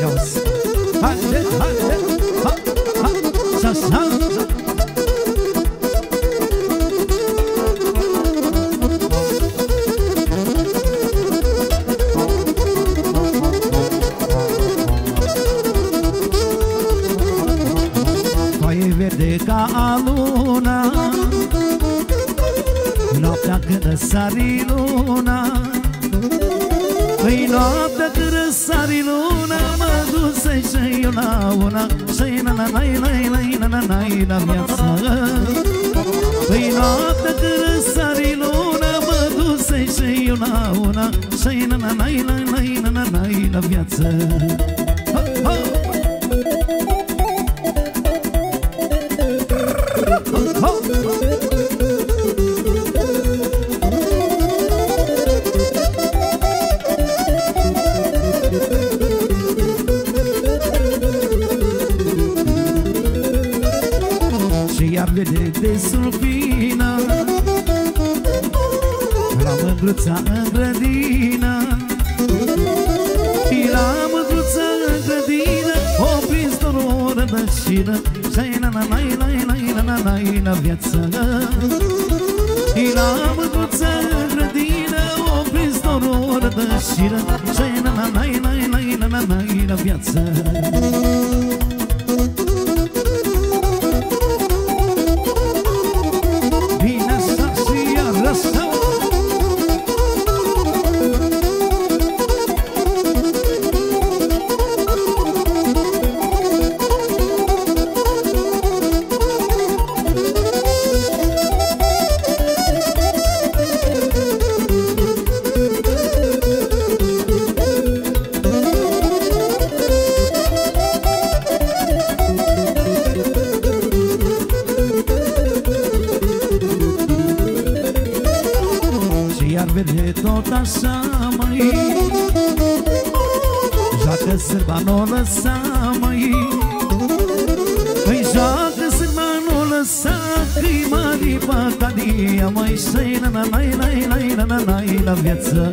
Ia uzi Haide, haide, ha, ha, sa, sa Foaie verde ca a luna Noaptea când răsari luna Păi noaptea când răsari luna. Mă lai sai la una sai na na lai lai lai na na lai la viața Păi noapte târsari luna mă dusei și eu la una Sai na na lai lai lai na na lai la viață La mândruța în grădină. La mândruța în grădină O prins doar o rădășină Și na na na na na na na na la viață La mândruța în grădină O prins doar o rădășină Și na na na na na na na na la viață viață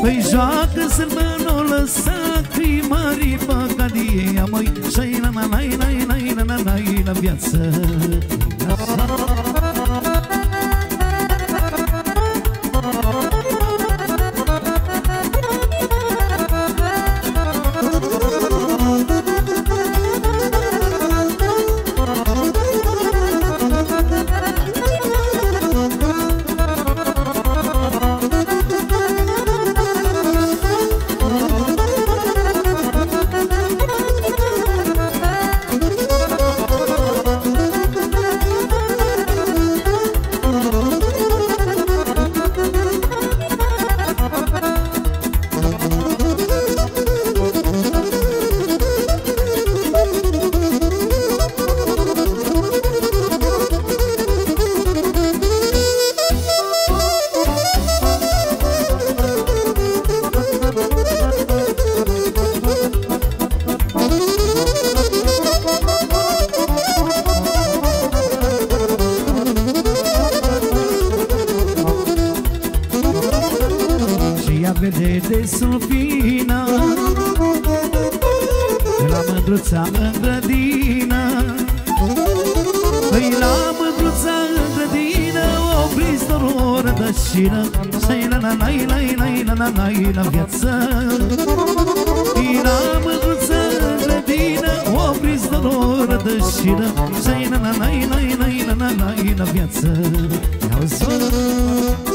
Păi joacă sârba, n-o lăsa Că-i mari păcadia, măi Și na na na na na na na na la viață rădășină Și la la la la la la la la la viață La mândruța în grădină O prins doar o rădășină Și la la la la la la la la viață Ia-o Re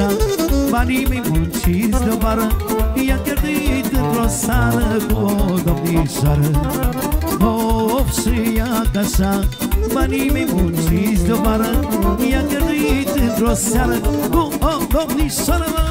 viața Banii mei munciți de vară I-a cheltuit într-o sară cu o domnișoară. Of, și ia casa Banii mei munciți de vară I-a cheltuit într-o seară cu o domnișoară.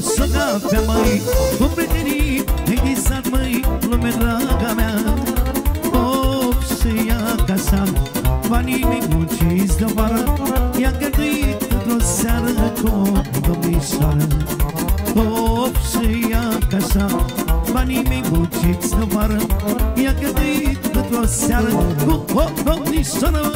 Să și-o noaptea, măi Cu prietenii ai visat, măi, lume draga mea. Of, și ia casa Banii mei munciți deoară i-a găduit într-o seară cu o domnișoară. Of, și ia casa Banii mei munciți deoară i-a găduit într-o seară cu o domnișoară.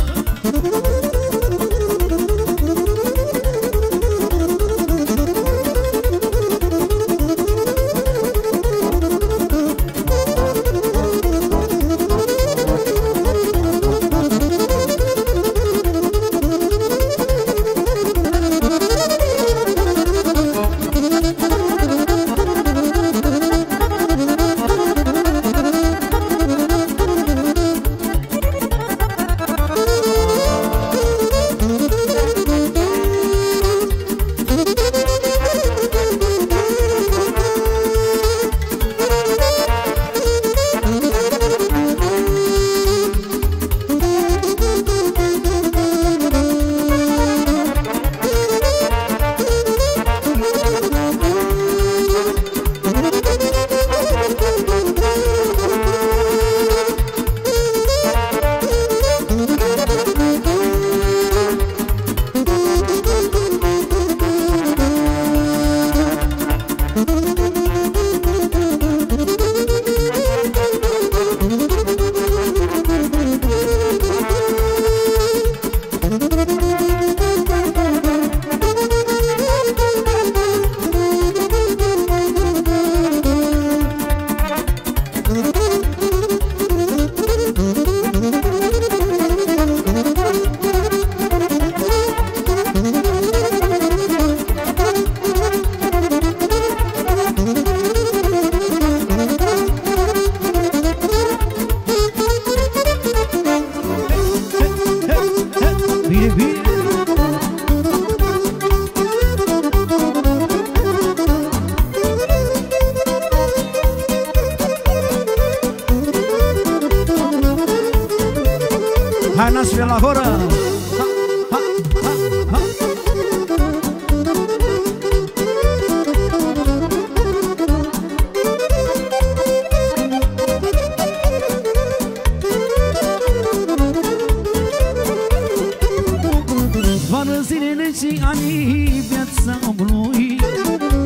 zilele și ani Viața omului.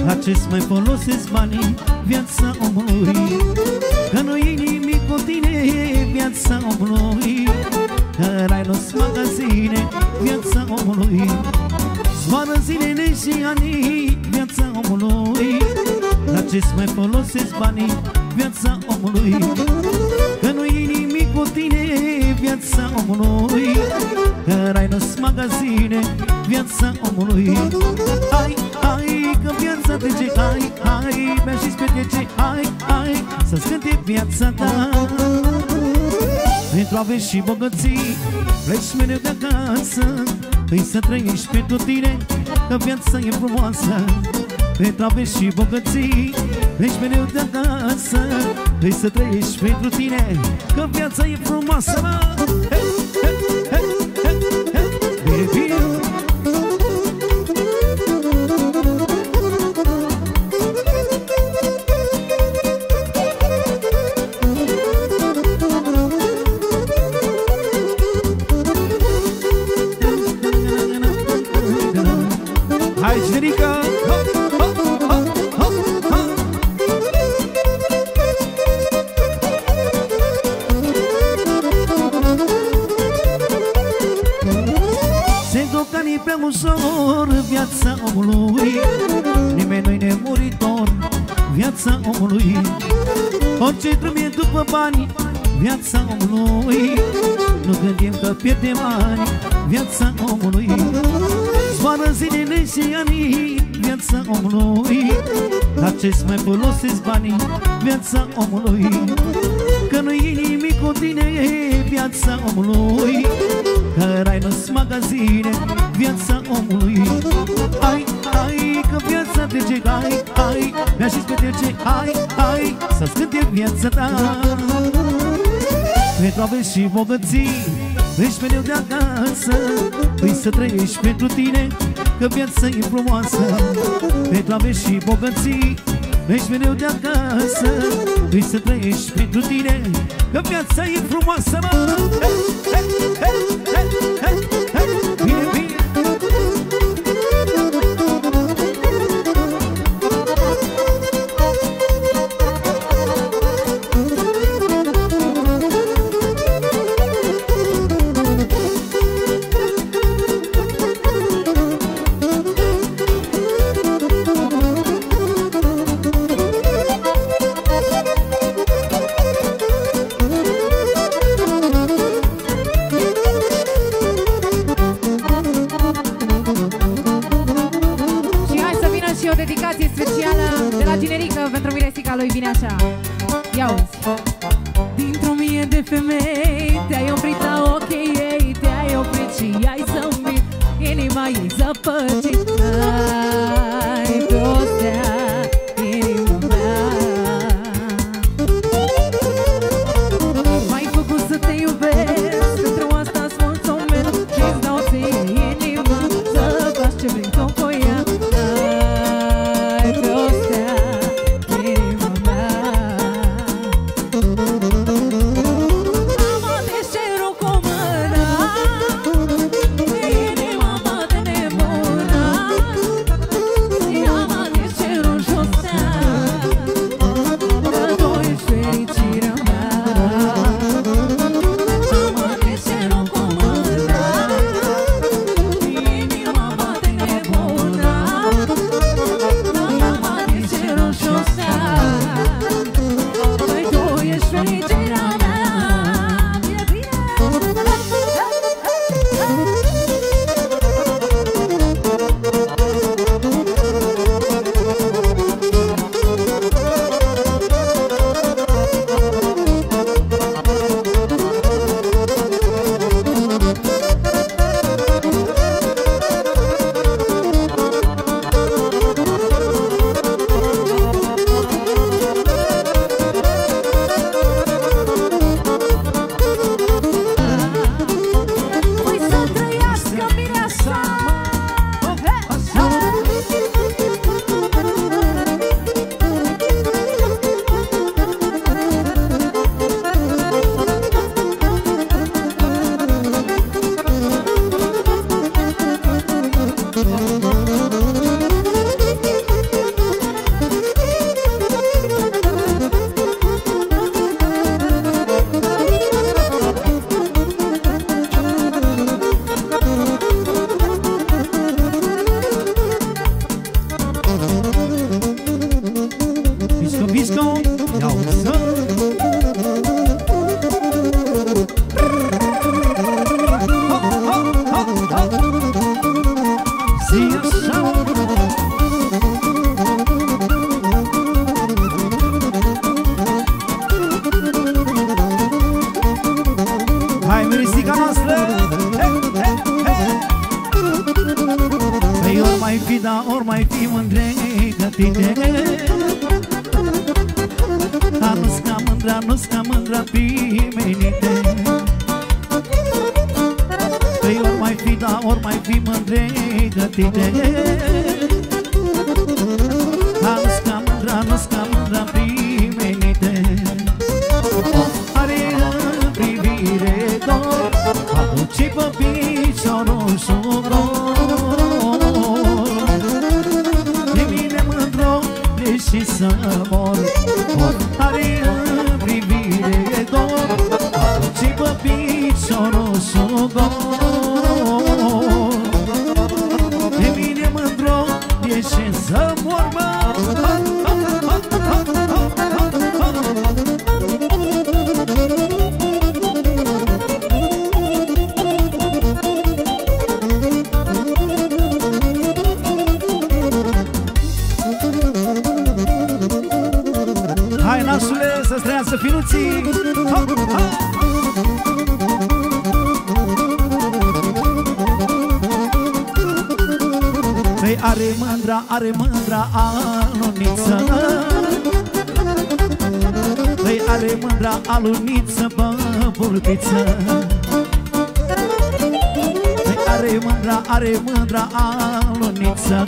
La ce mai folosesc banii Viața omului. Că nu-i nimic cu tine Viața omului. Că ai los magazine Viața omului. Zboară zilele și ani Viața omului. La ce mai folosesc banii Viața omului. Că nu-i nimic cu tine viața omului. Că Rainos magazine, viața omului. Hai, hai, că viața trece, hai, hai Bea și-ți petrece, hai, hai Să-ți cânte viața ta. Pentru averi și bogății Pleci mereu de acasă. Îi să trăiești pentru tine Că viața e frumoasă. Pentru averi și bogății Ești mereu de acasă Trebuie să trăiești pentru tine Că viața e frumoasă, mă. Baby, gândim că pierdem ani viața omului. Zboară zilele și anii viața omului. Dar ce-ți mai folosesc banii viața omului? Că nu-i nimic cu tine viața omului. Că rai nu magazine viața omului. Hai, hai, că viața trece, hai, hai Mi-a și petrece, hai, hai Să-ți cânte viața ta. Pentru aveți și bogății Ești mereu de acasă Vrei să trăiești pentru tine Că viața e frumoasă Pentru aveți și bogății Ești mereu de acasă Vrei să trăiești pentru tine Că viața e frumoasă mă. Hey, hey, hey, hey, hey, are mândra, are mândra aluniță Păi are mândra aluniță, bă, burbiță Păi are mândra, are mândra aluniță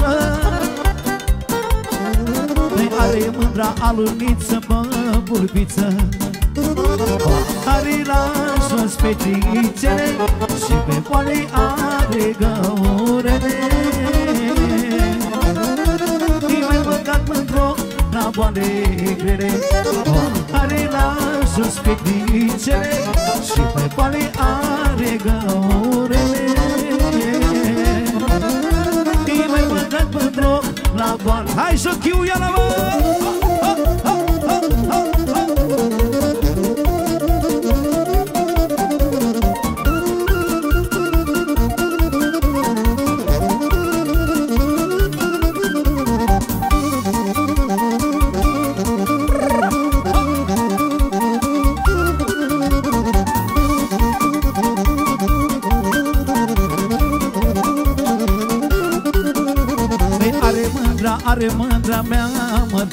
Păi are mândra aluniță, bă, burbiță Are la jos pe Și pe poale are găurele boale grele Are la sus picnicele Și pe poale are găurele E mai băgat mândro la boală Hai șochiu, ia la mă!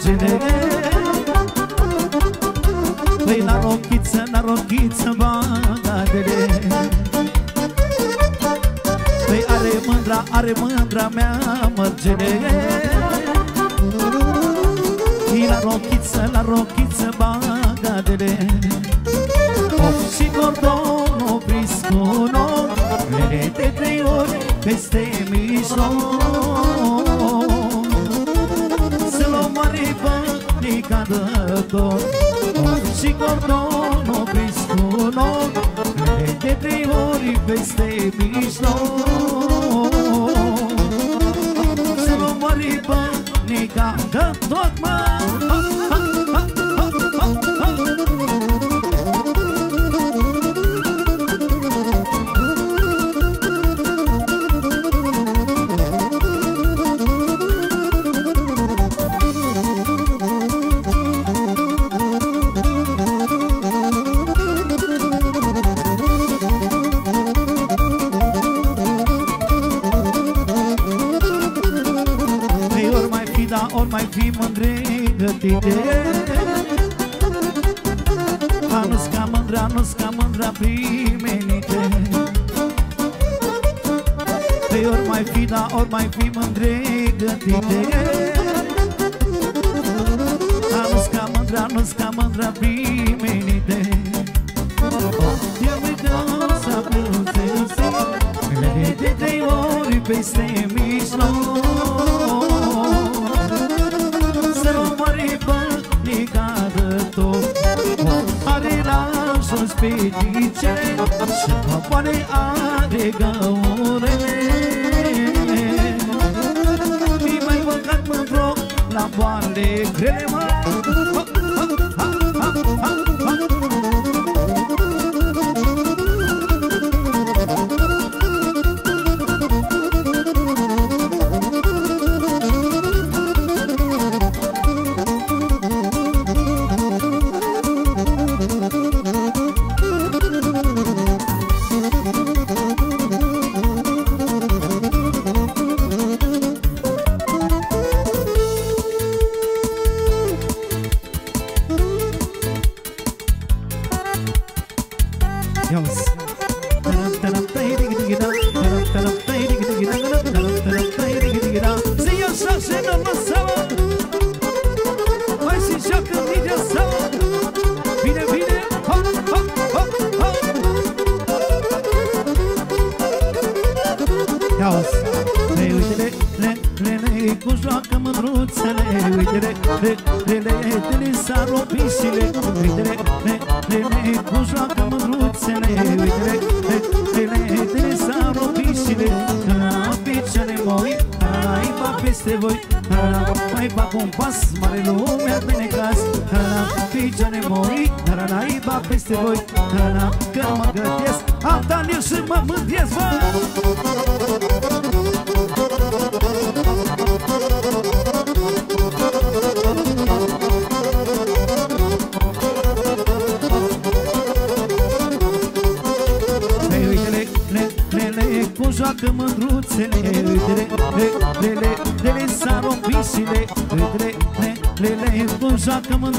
Mărgine Păi la rochiță, la rochiță, bagadele Păi are mândra, are mândra mea mărgine Păi la rochiță, la rochiță, bagadele Of și cordonul prins cu de trei ori peste mijloc cadător Și cordonul prins cu nor De trei ori peste mijloc. Să-l mări bănica Că are găurele Mi mai băgat mândro la boale grele mă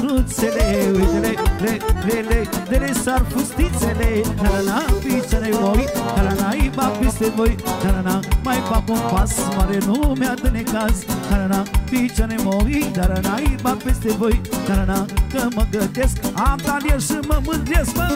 joacă mândruțele Uite-le, le, le, le, le, le, sar fustițele La la la, picioare voi, la la la, iba peste voi La la la, mai fac un pas mare, nu mi-a de necaz La la la, picioare moi, la la la, iba peste voi La la la, că mă gătesc, am talier și mă mândresc, mă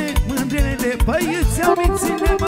Gândire de băieți, amințile mă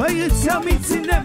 mândrele, băieți amițile,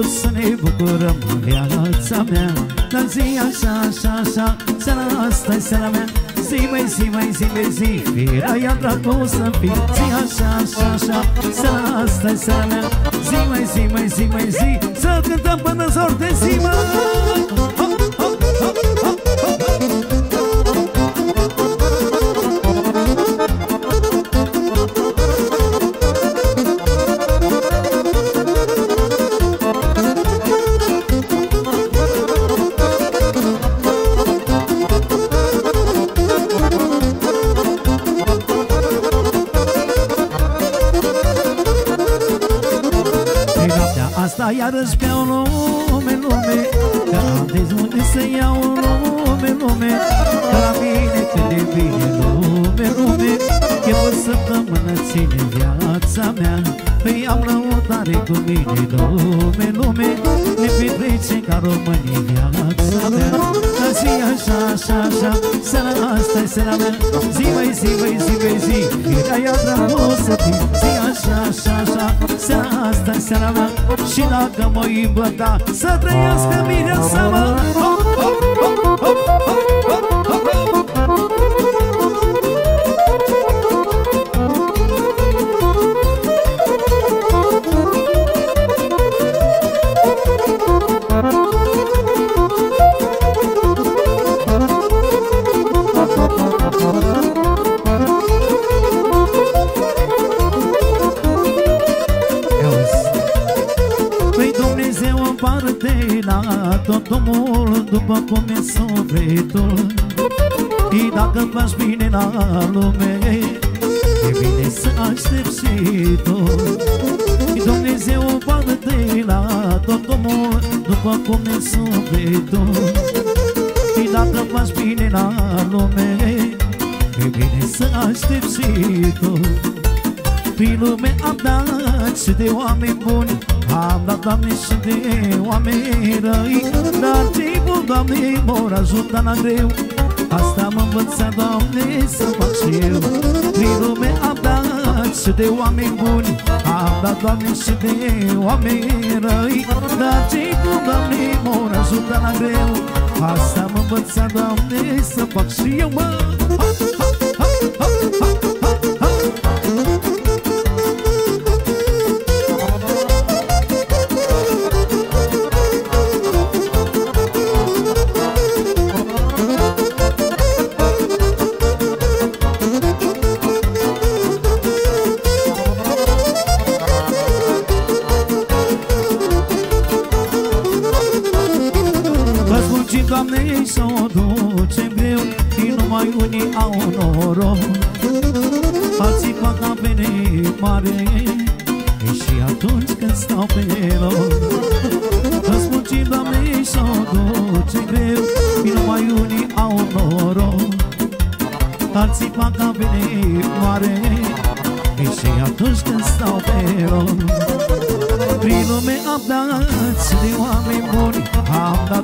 Că tot să ne bucurăm în viața mea. Dar zi așa, așa, așa Seara asta e seara mea. Zi mai zi, mai zi, mai zi Firea ea dracu să fii Zi așa, așa, așa Seara asta e seara mea. Zi mai zi, mai zi, mai zi Să cântăm până zor de zi, mă iarăși pe o lume, lume Că am dezunde să iau lume, lume. Că la mine cât de bine lume, lume. E o săptămână ține viața mea. Păi am răutare cu mine lume, lume. Ne petrece ca românii așa, așa, așa Seara asta e seara mea Zi mai zi, mai zi, mai zi Era ea dragul să fii Zi așa, așa, așa Seara asta e seara mea Și dacă mă îmbăta Să trăiască mine în seama Hop, hop, hop, hop, hop, hop, hop, tot omul după cum e sufletul Și dacă faci bine la lume E bine să aștepți și tu. Dumnezeu poate de la tot omul după cum e sufletul Și dacă faci bine la lume E bine să aștepți și tu. Prin lume am dat și de oameni buni am dat, Doamne, și de oameni răi. Dar ce bun, Doamne, mor ajută la greu. Asta mă învăța, Doamne, să fac și eu. Prin lume am dat și de oameni buni. Am dat, Doamne, și de oameni răi. Dar ce bun, Doamne, mor ajută la greu. Asta mă învăța, Doamne, să fac și eu, mă. Ha, ha, ha, ha, ha,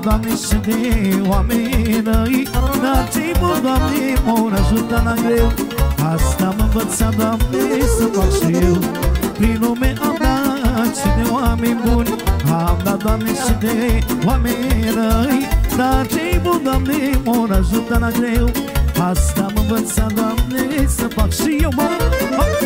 Doamne, să de oamenii Nativul, Doamne, m-au ajutat la greu. Asta m-a învățat, Doamne, să fac și eu. Prin lume am dat și de oameni buni. Am dat, Doamne, și de oameni răi Nativul, Doamne, m-au ajutat la greu. Asta m-a învățat, Doamne, să fac și eu, mă, mă.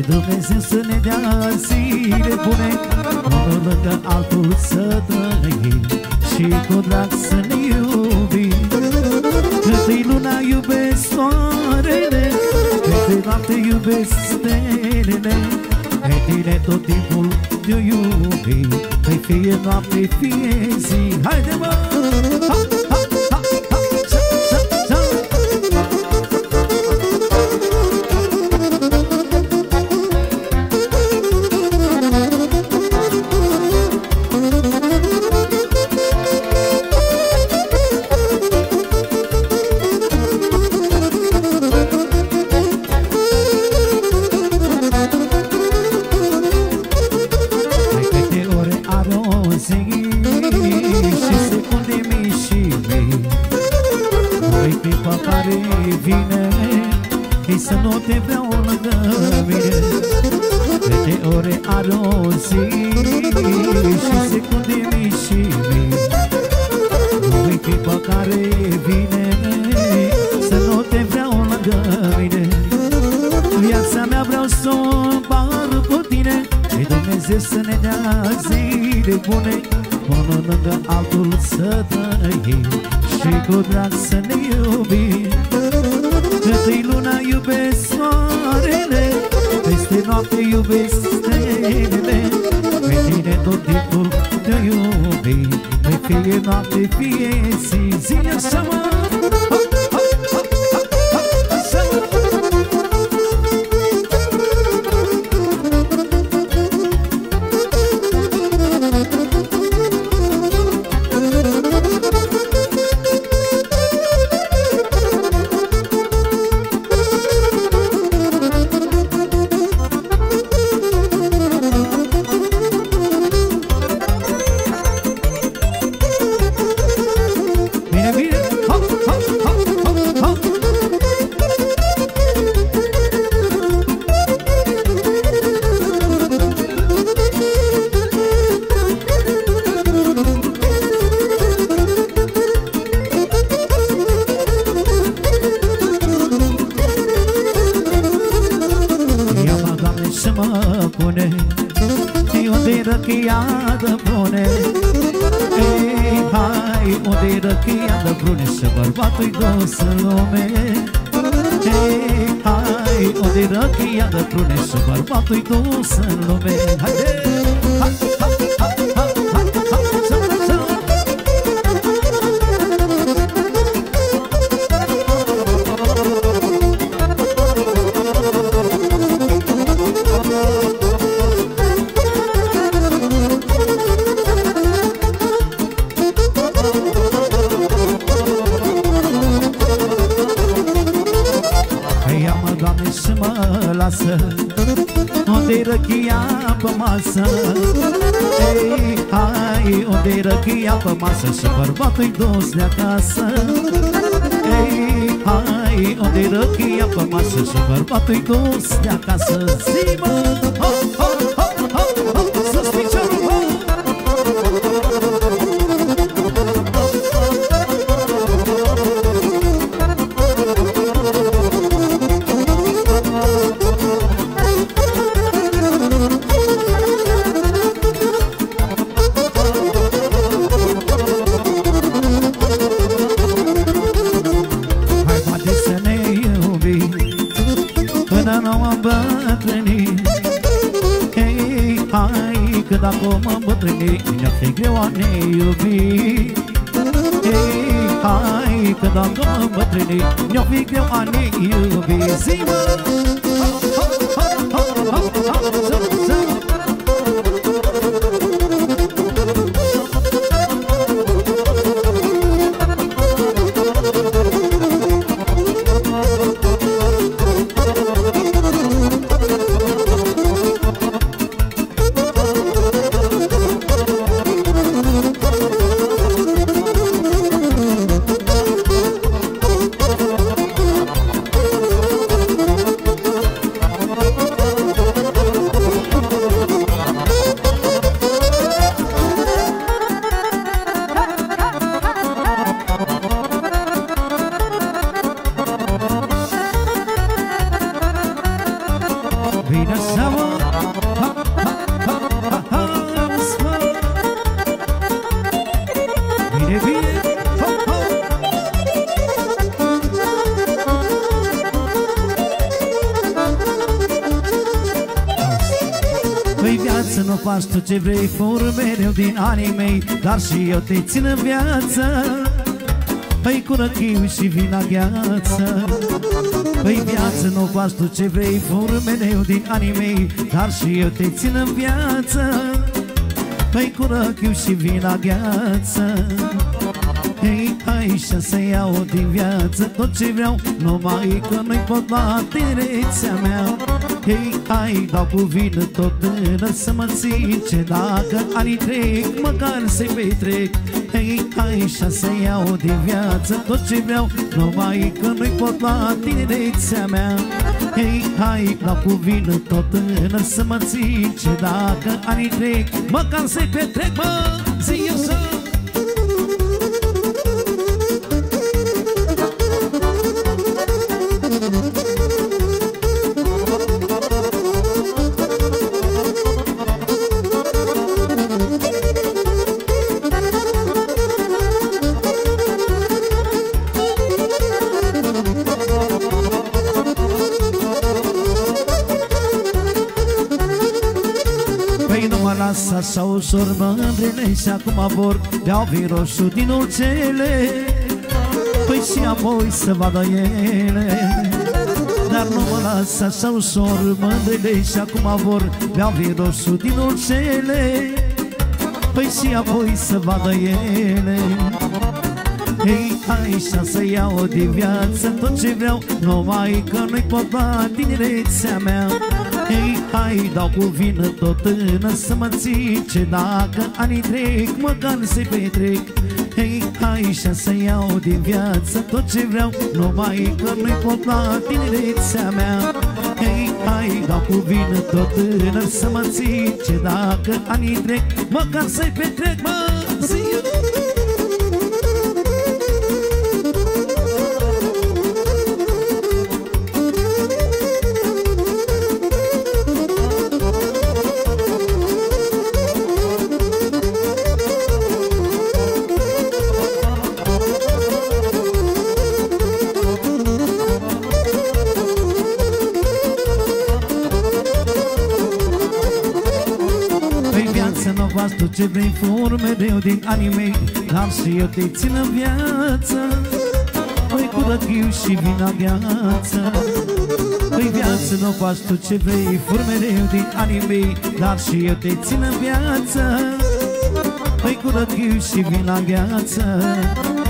Dumnezeu să ne dea zile bune Unul lângă altul să trăim Și cu drag să ne iubim Cât-i luna iubesc soarele Cât-i noapte iubesc stelele Pe tine tot timpul te iubi Păi fie noapte, fie zi Haide mă! Ha, ore are o zi Și secunde mii și mii Mai clipa care vine Să nu te vreau lângă mine. Viața mea vreau să o împar cu tine. Și Dumnezeu să ne dea zile bune Unul lângă altul să trăim. Și cu drag să ne iubim. Cât-i luna iubesc soarele Peste noapte iubesc stelele Pe tine tot timpul te iubim Pe fie noapte, fie zi Zi așa mă Și bărbatul-i dus în lume Haide! Ha, ha, ha, ha, ha, ha, pe masă Și bărbatul-i dus de acasă. Ei, hai, unde-i răchia pe masă Și bărbatul-i dus de acasă. Zi, mă, ha, ha, ha, mă îmbătrâni Ne-a fi greu a ne iubi Zi-mă! Ce vrei fur mereu din anii mei Dar și eu te țin în viață. Păi cu răchiu și vina gheață. Păi viață nu faci tu ce vrei fur mereu din anii mei Dar și eu te țin în viață. Păi cu răchiu și vina gheață. Hei, hai și să iau din viață tot ce vreau Numai că nu-i pot la tinerețea mea Hei, hai, dau cu vină tot tânăr să mă țin Ce dacă anii trec, măcar să-i petrec Hei, hai, și să iau din viață tot ce vreau. Numai că nu-i pot la tinerețea mea. Hei, hai, dau cu vină tot tânăr să mă țin Ce dacă anii trec, măcar să-i petrec, mă, ușor mă îmbrine Și acum vor beau vin roșu din urcele Păi și apoi să vadă ele. Dar nu mă las așa ușor mă îmbrine Și acum vor beau vin roșu din urcele Păi și apoi să vadă ele. Hei, hai să iau de viață tot ce vreau Numai că nu-i pot la tinerețea mea Hei, hai, dau cu vină tot în să mă Ce Dacă anii trec, măcar se petrec. Hei, hai și să iau din viață tot ce vreau Numai că nu-i pot la tinerețea mea. Hei, hai, dau cu vină tot în să mă Ce Dacă anii trec, măcar se petrec, mă, zi ce vrei fur mereu din anii mei Dar și eu te țin în viață. Păi cu răchiu și vina gheață Păi viață nu faci tu ce vrei Fur mereu din anii mei Dar și eu te țin în viață. Păi cu răchiu și vina gheață Ei,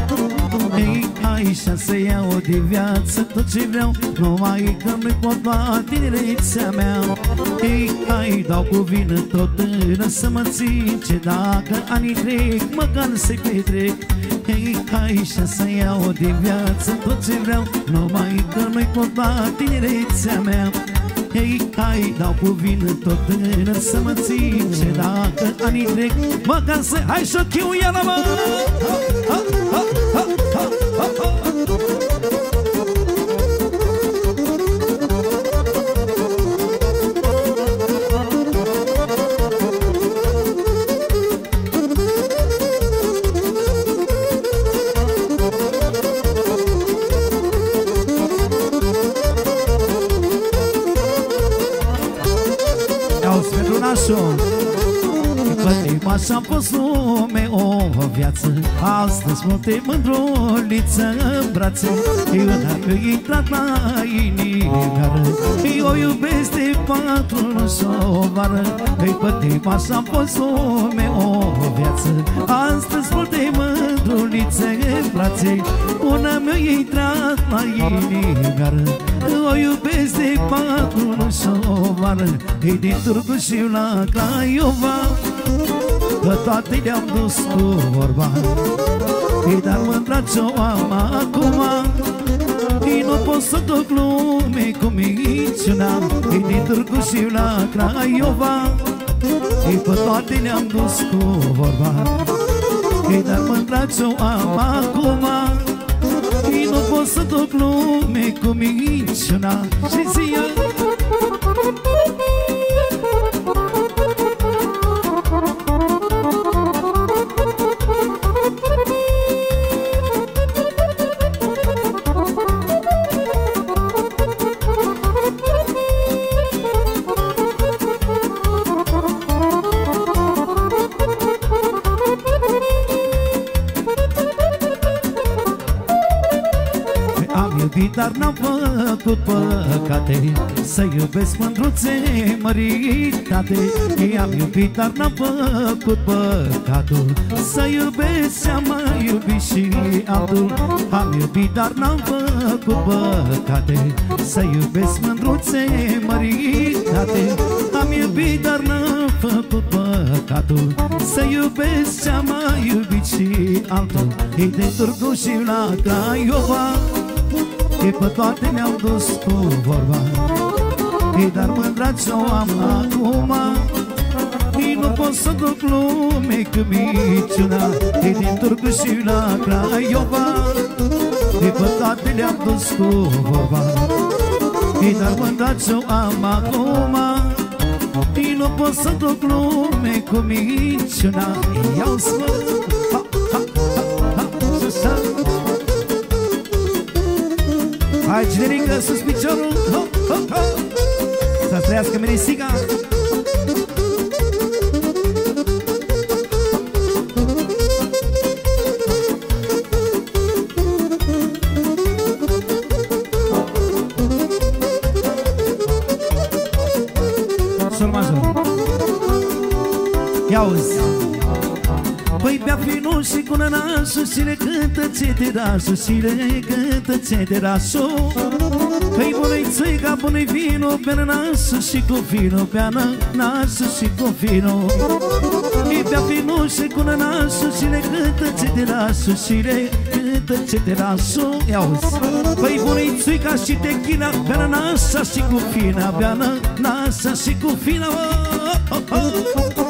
aici să iau de viață tot ce vreau Numai că nu-i pot lua tinerețea mea. Ei, hai, dau cu vină tot până să mă țin Ce dacă anii trec, măcar să-i petrec. Ei, hai, să iau de viață tot ce vreau Numai că nu-i pot lua tinerețea mea. Hei, hai, dau cu vină tot până să mă țin Ce dacă anii trec, măcar să... Hai șochiu, ia-la mă! Ha, ha, ha, ha, Pătim așa-am fost lume o viață Astăzi multe mândruliță în brațe. Eu dacă intrat la inimioară Eu o iubesc de patru și vară Îi pătim așa-am fost lume o viață Astăzi multe mândruliță în brațe. Una mi-a intrat la inimioară O iubesc de patru și vară E din Turcu și la Craiova Că toate le-am dus cu vorba. Ei, dar mândra ce-o am acum. Ei, nu pot să duc lume cu minciuna. Ei, din Târgu și la Craiova. Ei, pe toate le-am dus cu vorba. Ei, dar mândra ce-o am acum. Ei, nu pot să duc lume cu minciuna. Și zi făcut păcate Să iubesc mândruțe măritate. I-am iubit, dar n-am făcut păcatul. Să iubesc ce-am mai iubit și altul. Am iubit, dar n-am făcut păcate. Să iubesc mândruțe măritate. Am iubit, dar n-am făcut păcatul. Să iubesc ce-am mai iubit și altul. E de Turcu și la Craiova E pe toate mi-au dus cu vorba. E dar mândra ce-o am acum. E nu pot să duc lume cu miciuna E din Turcu și la Craiova. E pe toate le-am dus cu vorba. E dar mândra ce-o am acum. E nu pot să duc lume cu miciuna Iau sfânt Hai, generică, sus piciorul ho, ho, ho. Să trăiască menisica Sol bea finul și cu nănașul Și le cântă țeterașul Și le cântă țeterașul Păi bună-i țăica, bună-i vinul Bea nănașul și cu vinul Bea nănașul și cu vinul Păi bea finul și cu nănașul Și le cântă țeterașul Și le cântă țeterașul Ia uzi. Păi bună-i țăica și techina Bea nănașa și cu fina Bea nănașa și cu fina oh, oh, oh. de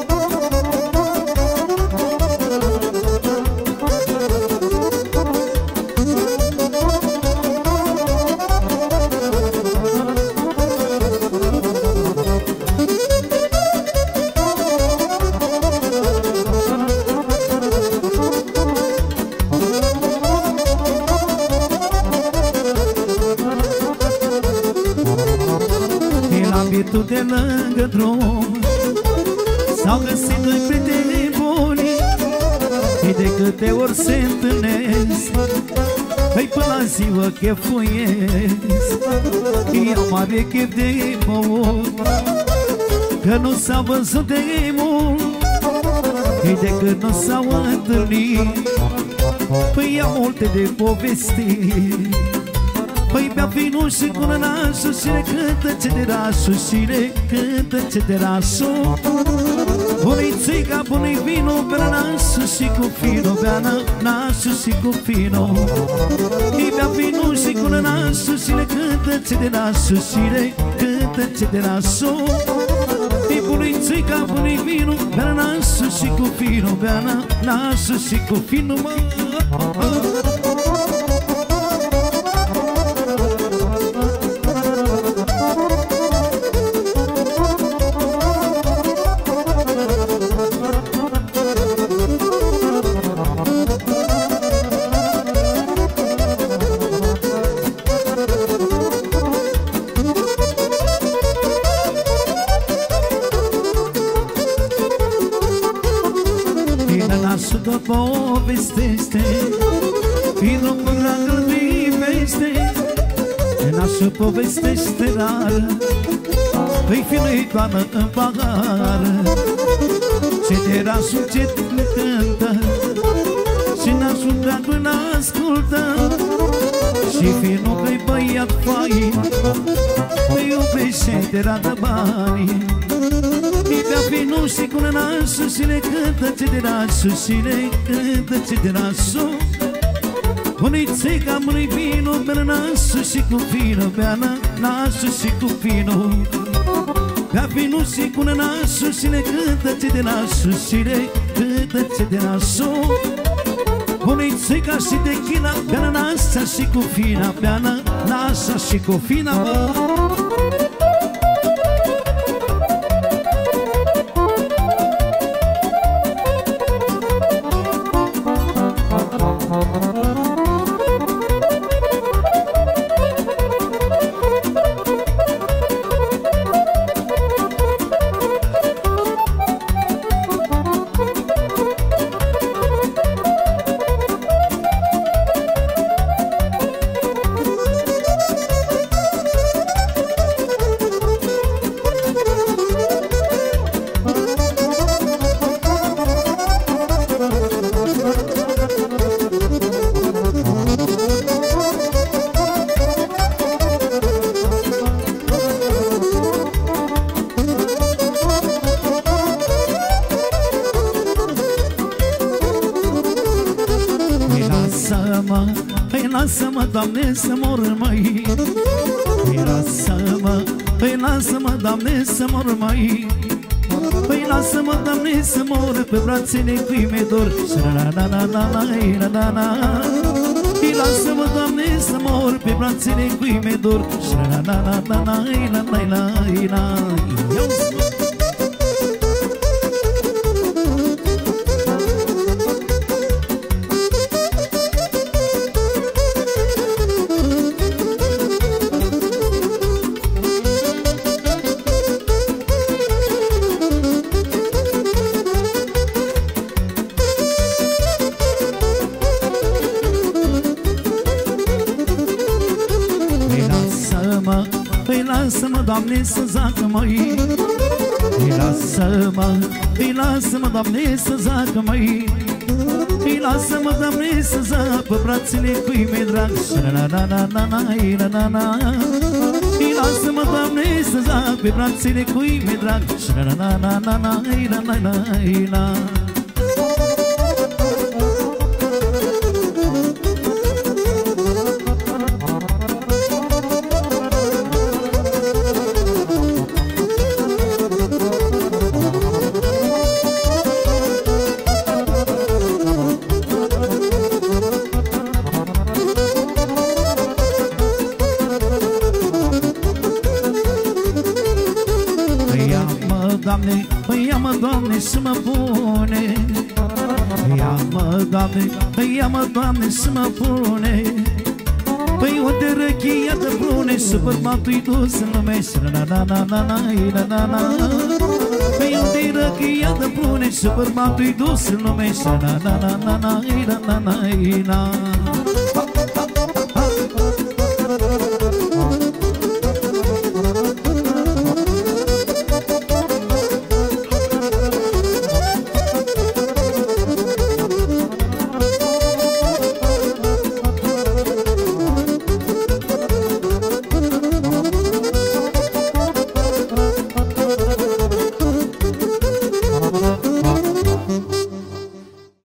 chefuiesc. Iau mare chef de băut Că nu s-au văzut de mult. Și de când nu s-au întâlnit Păi am multe de povestit. Păi bea vinul și cu nănașul Și le cântă cederașul Și le cântă cederașul Bună-i țiga, bună-i vinul Bea nănașul și cu finul Bea nănașul și cu finul Îi bea vinul și cu nănașul Și le cântă cederașul Și le cântă cederașul Îi bună-i țiga, bună-i vinul Bea nănașul și cu finul Bea nănașul și cu finul mă Nașul povestește rar. Păi fi toamnă în pahară Ce de rasul ce cântă Și nașul dragul ascultă. Și finul că-i băiat fain Mă iubește, te radă banii Mi bea finul și cu nașul Și le cântă ce de nașul Și le cântă ce de nașul Unui țica, unui vino, bea nașul și cu vino Bea nașul și cu vino Bea vinul și cu nașul Și le cântă ce de nașul Și le cântă ce de nașul Bunițica și tequila Bea nașa și cu fina Bea nașa și cu fina bă. Pe brațele cui mi dor Șa-la-la-la-la-la-la-la Păi lasă-mă, Doamne, să mor pe brațele cui mi dor Șa-la-la-la-la-la-la-la-la Doamne, să zacă măi Îi lasă-mă, îi lasă-mă, Doamne, să zacă măi Îi lasă-mă, Doamne, să zacă Pe brațele cui mi-e drag Și-na-na-na-na-na-na-na Îi lasă-mă, Doamne, să zacă Pe brațele cui mi-e drag Și-na-na-na-na-na-na-na-na-na Ia-mă, Doamne, să mă pune Păi unde răchia de brune Să bărbatul-i dus în lume na na na na na na na na Păi unde răchia de brune Să bărbatul-i dus în lume na na na na na na na na na